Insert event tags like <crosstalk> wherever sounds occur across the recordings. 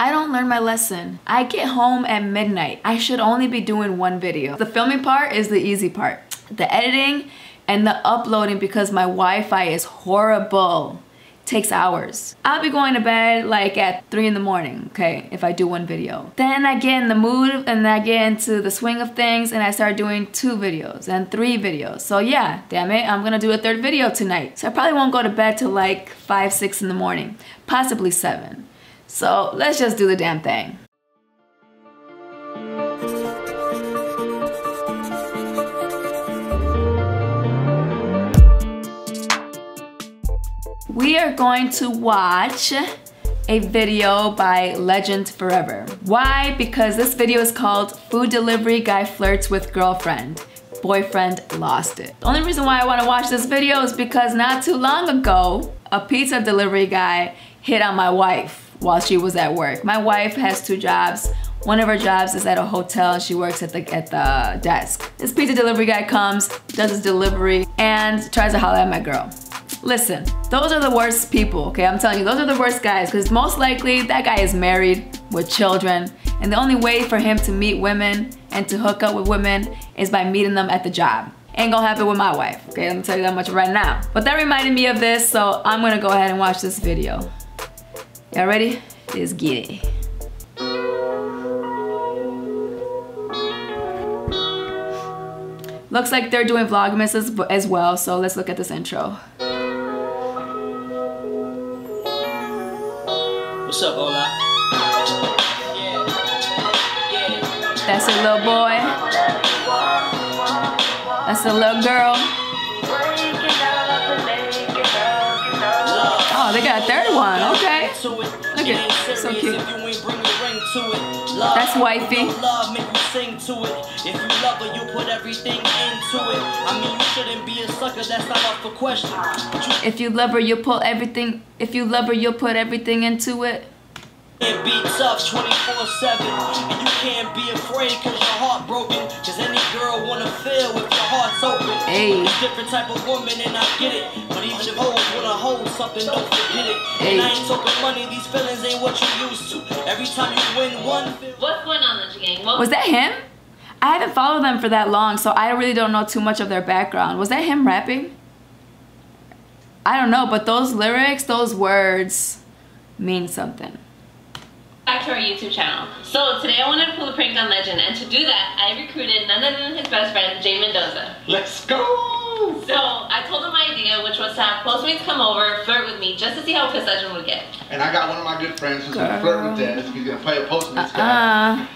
I don't learn my lesson. I get home at midnight. I should only be doing one video. The filming part is the easy part. The editing and the uploading because my Wi-Fi is horrible takes hours. I'll be going to bed like at 3 in the morning, okay, if I do one video. Then I get in the mood and I get into the swing of things and I start doing two videos and three videos. So yeah, damn it, I'm gonna do a third video tonight. So I probably won't go to bed till like 5, 6 in the morning, possibly 7. So let's just do the damn thing. we are going to watch a video by Legend Forever. Why? Because this video is called Food Delivery Guy Flirts with Girlfriend. Boyfriend lost it. The only reason why I want to watch this video is because not too long ago, a pizza delivery guy hit on my wife while she was at work. My wife has two jobs. One of her jobs is at a hotel she works at the, at the desk. This pizza delivery guy comes, does his delivery, and tries to holler at my girl. Listen, those are the worst people, okay? I'm telling you, those are the worst guys because most likely that guy is married with children and the only way for him to meet women and to hook up with women is by meeting them at the job. Ain't gonna happen with my wife, okay? Let me tell you that much right now. But that reminded me of this, so I'm gonna go ahead and watch this video. Y'all ready? Let's get it. Looks like they're doing Vlogmas as, as well, so let's look at this intro. What's up, Ola? That's a little boy. That's a little girl. Oh, they got a third one. Okay. Look at. So cute. That's wifey. If you love her, you put everything into it. I mean, you shouldn't be a sucker. That's not up for question. If you love her, you'll put everything. If you love her, you'll put everything into it. Can't be tough 24-7 And you can't be afraid cause your heart broken Cause any girl wanna feel if your heart's open hey. Different type of woman and I get it But even if hoes wanna hold something, don't forget it hey. And I ain't talking money, these feelings ain't what you used to Every time you win one What's going on, Legend Gang? What was that him? I haven't followed them for that long, so I really don't know too much of their background. Was that him rapping? I don't know, but those lyrics, those words mean something. Back to our YouTube channel. So today I wanted to pull a prank on Legend, and to do that, I recruited none other than his best friend, Jay Mendoza. Let's go! So I told him my idea, which was to have Postmates come over, flirt with me, just to see how pissed Legend would get. And I got one of my good friends who's gonna flirt with Dennis. He's gonna play a Postmates guy. Uh -uh.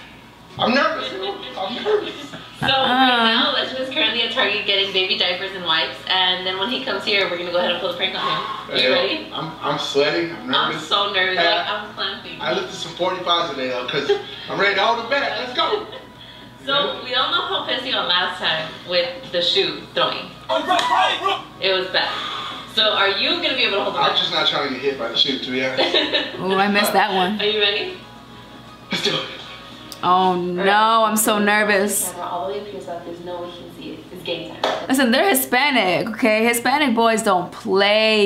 I'm nervous. I'm nervous. So uh right now, Legend is currently at Target getting baby diapers and wipes, and then when he comes here, we're gonna go ahead and pull a prank on him. Are you ready? I'm, I'm sweaty. I'm nervous. I'm so nervous. Hey, like, I'm clamping. I lifted some 45s today though, cause I'm ready to hold the bag. Let's go. <laughs> So we all know how pissed he got last time with the shoe throwing. Oh, oh, it was bad. So are you gonna be able to hold the I'm just not trying to get hit by the shoe, to be honest. <laughs> oh, I missed that one. Are you ready? Let's do it. Oh no, I'm so nervous. Listen, they're Hispanic, okay? Hispanic boys don't play.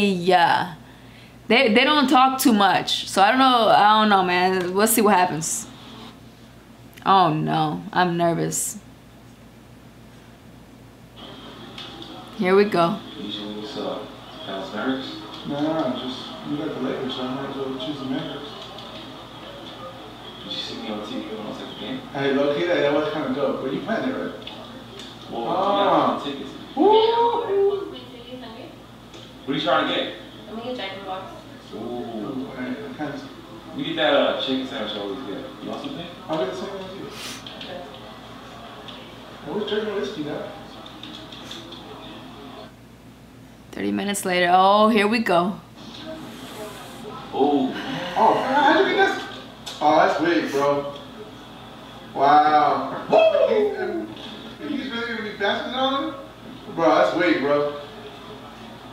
They, they don't talk too much. So I don't know, I don't know, man. Let's see what happens. Oh no, I'm nervous. Here we go. What's up? Past nerves? Nah, just you got the Lakers, so I might as well choose the Mavericks. Did you see me on TV when I was at the game? Hey, low key, that was kind of dope. But you planned it, right? Well, oh. tickets. Woo! What are you trying to get? Let me get Jack in the Box. Ooh. We get that uh, chicken sandwich I always get. You want something? I'll get the same one too. Okay. Where's drinking whiskey now? 30 minutes later. Oh, here we go. Oh. Oh, how'd you get this? Oh, that's big, bro. Wow. Woo! He's really gonna be dancing on him? Bro, that's weak, bro.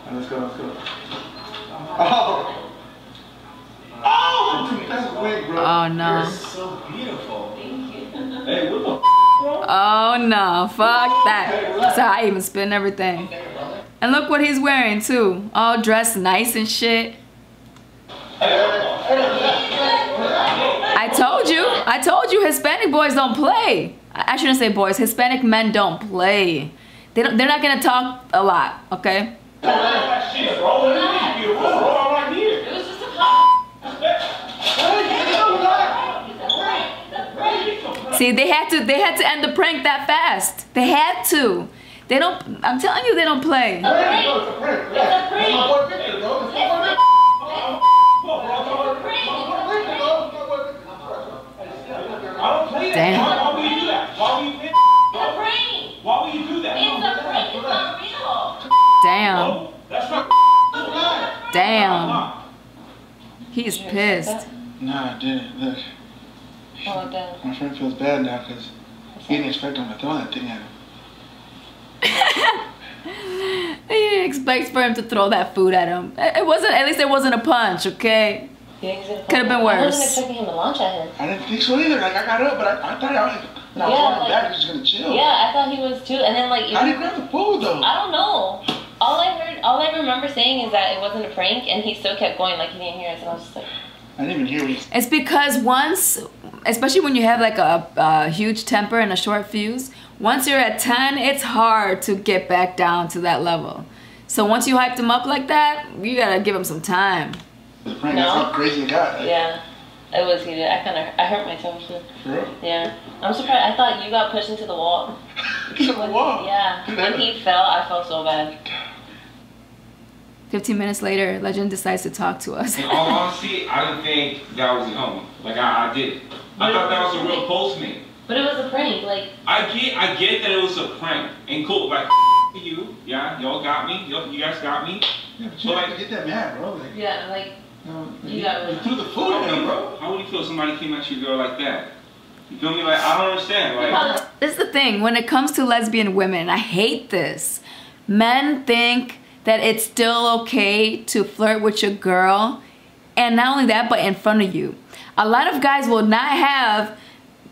Right, let's go, let's go. Oh! Oh! That's weak, bro. Oh, no. So beautiful. Thank you. Hey, what Oh, no. Fuck that. So I even spin everything. And look what he's wearing, too. All dressed nice and shit. I told you. I told you Hispanic boys don't play. I shouldn't say boys. Hispanic men don't play. They don't. They're not gonna talk a lot. Okay. See, they had to. They had to end the prank that fast. They had to. They don't. I'm telling you, they don't play. It's a prank. It's a prank. Damn. Why, would you do that? Why would you do that? Why would you do that? It's a prank. It's not real. Damn. that's not. Damn. He's pissed. Nah, I didn't. Look. Damn. My friend feels bad now because he didn't expect him to throw that thing at him. <laughs> he expects for him to throw that food at him. It wasn't, at least it wasn't a punch, okay? Could have been worse. I wasn't expecting him to launch at him. I didn't think so either. Like I got up, but I, I thought I was like, yeah, like, back, he was gonna chill. Yeah, I thought he was too. And then like, how did he grab the food though? I don't know. All I heard, all I remember saying is that it wasn't a prank, and he still kept going like he didn't hear us, and I was just like. I didn't even hear you. It's because once, especially when you have like a, a huge temper and a short fuse, once you're at 10, it's hard to get back down to that level. So once you hyped him up like that, you gotta give him some time. The prank, no. that's how crazy it got. Like, yeah. It was heated. I kind of, I hurt myself too. Really? Yeah. I'm surprised. I thought you got pushed into the wall. <laughs> into the wall? Yeah. When he fell, I felt so bad. 15 minutes later, Legend decides to talk to us. In all honesty, I didn't think that was the homie. Like, I, I did. I thought that was a real postman. But it was a prank, like... I get I get that it was a prank. And cool, like, <laughs> you, yeah, y'all got me. Y'all, you guys got me. Yeah, but you but, like, get that mad, bro. Like, yeah, like... No, you, got you threw the food at him, bro. How would you feel if somebody came at your girl like that? You feel me? Like, I don't understand. Like, this is the thing. When it comes to lesbian women, I hate this. Men think that it's still okay to flirt with your girl. And not only that, but in front of you. A lot of guys will not have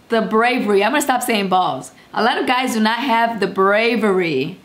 the bravery. I'm gonna stop saying balls. A lot of guys do not have the bravery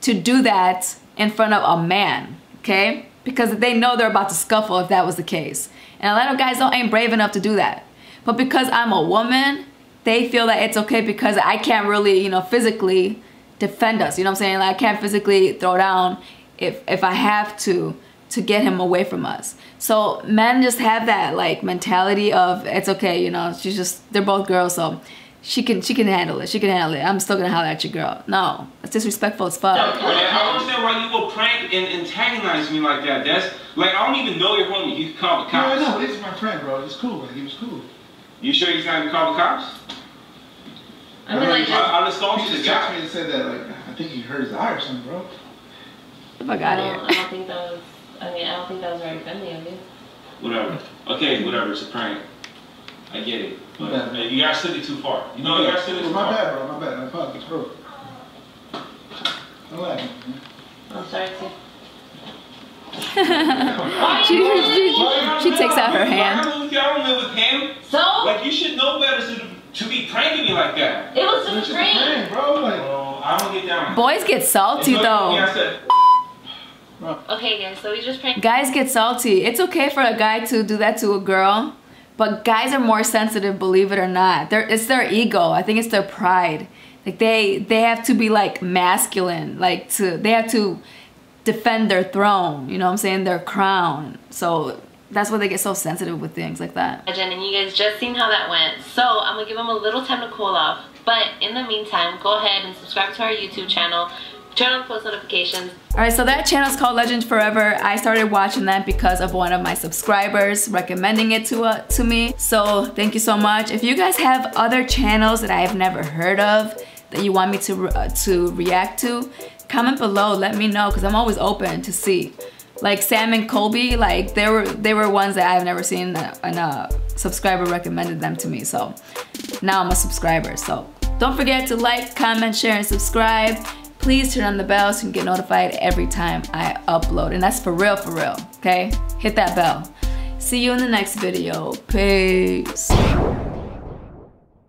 to do that in front of a man, okay? Because they know they're about to scuffle if that was the case. And a lot of guys don't ain't brave enough to do that. But because I'm a woman, they feel that it's okay because I can't really, you know, physically defend us. You know what I'm saying? Like I can't physically throw down if if I have to to get him away from us. So men just have that like mentality of it's okay, you know, she's just they're both girls, so she can she can handle it. She can handle it. I'm still gonna holler at your girl. No, that's disrespectful as fuck. I don't understand why you go prank and antagonize me like that. That's like I don't even know your homie. You can call the cops. No, no, this is my friend, bro. It's cool. Like, he was cool. You sure he's not gonna call the cops? I mean, like, I, I just thought he just texted me and said that like I think he hurt his eye or something, bro. The fuck out of here. I don't think that was. I mean, I don't think that was very friendly of you. Whatever. Okay, whatever. It's a prank. I get it. But uh, you guys took it too far. You know, you guys took it too my far. My bad, bro. My bad. I apologize, bro. Don't laugh. I'm sorry, too. <laughs> she, she, she takes out her hand. I don't live with him. So? Like, you should know better to, to be pranking me like that. It was a prank. bro. Like, oh, I don't get down. Boys get salty, though. Okay, guys, so we just pranked. Guys get salty. It's okay for a guy to do that to a girl, but guys are more sensitive, believe it or not. They're, it's their ego. I think it's their pride. Like they they have to be like masculine, like to they have to defend their throne. You know what I'm saying? Their crown. So that's why they get so sensitive with things like that. And you guys just seen how that went. So I'm gonna give them a little time to cool off. But in the meantime, go ahead and subscribe to our YouTube channel turn on post notifications. All right, so that channel is called Legends Forever. I started watching that because of one of my subscribers recommending it to, uh, to me. So thank you so much. If you guys have other channels that I have never heard of that you want me to, uh, to react to, comment below, let me know because I'm always open to see. Like Sam and Colby, like they were they were ones that I've never seen and a subscriber recommended them to me. So now I'm a subscriber. So don't forget to like, comment, share, and subscribe please turn on the bell so you can get notified every time I upload. And that's for real, for real, okay? Hit that bell. See you in the next video. Peace.